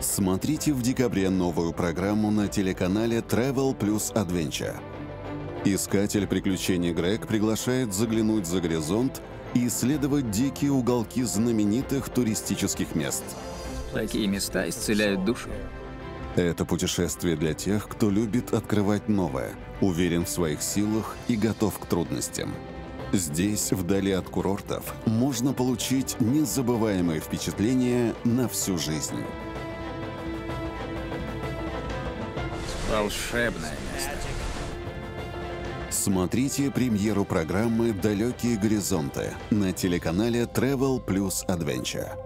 Смотрите в декабре новую программу на телеканале Travel Plus Adventure. Искатель приключений Грег приглашает заглянуть за горизонт и исследовать дикие уголки знаменитых туристических мест. Такие места исцеляют душу. Это путешествие для тех, кто любит открывать новое, уверен в своих силах и готов к трудностям. Здесь, вдали от курортов, можно получить незабываемые впечатления на всю жизнь. Волшебное место. Смотрите премьеру программы «Далекие горизонты» на телеканале Travel Plus Adventure.